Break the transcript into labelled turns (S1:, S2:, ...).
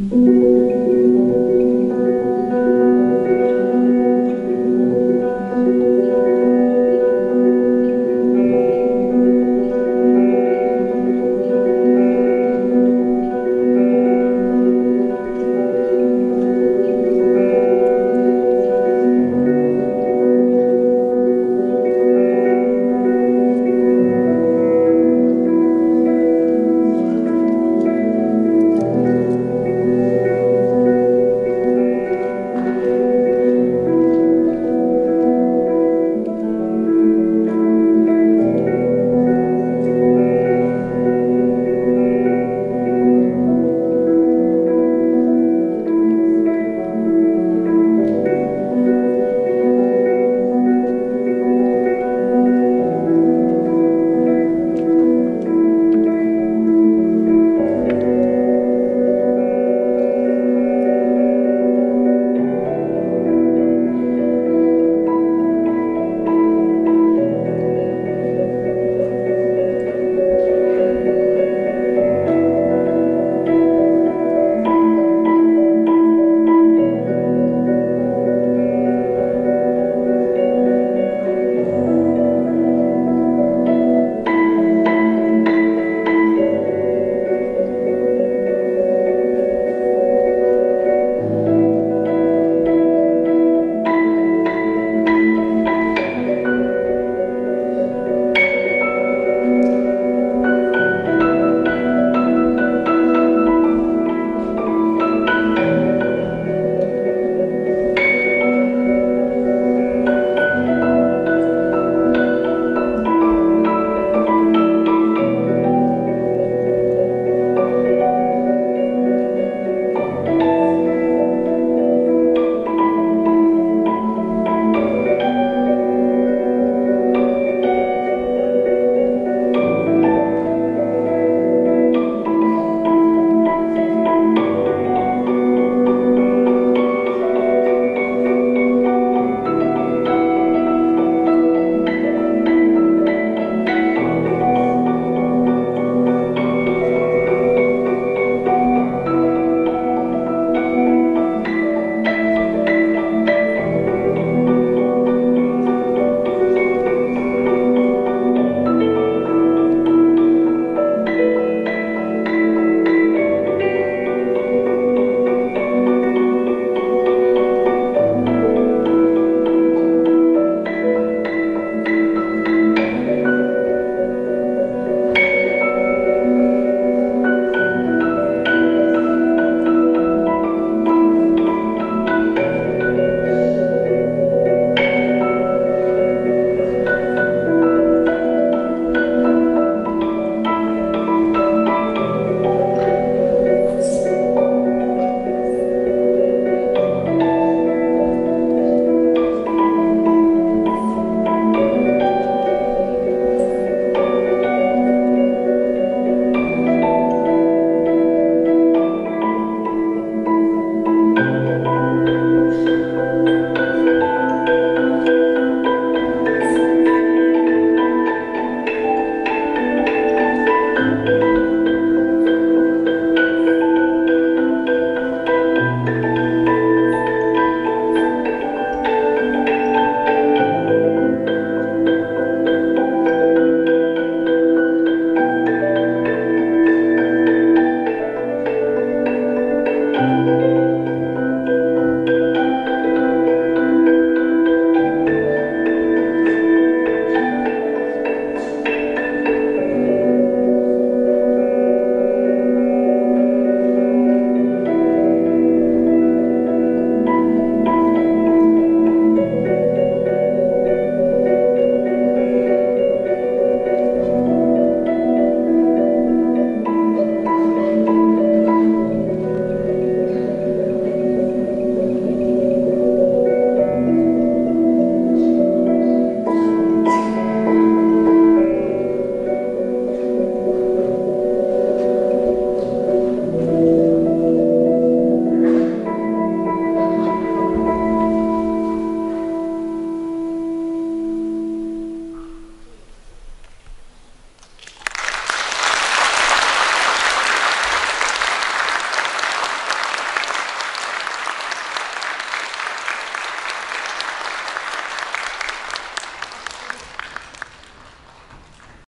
S1: Mm-hmm.